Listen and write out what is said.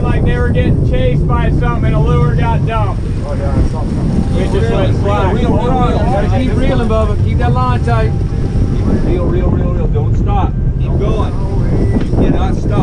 went like they were getting chased by something and a lure got dumped. Oh, yeah, I saw something. It just went flat. Reel, reel, reel. Keep reeling, Bubba. Keep that line tight. Reel, reel, reel, reel. Don't stop. Keep going. You cannot stop.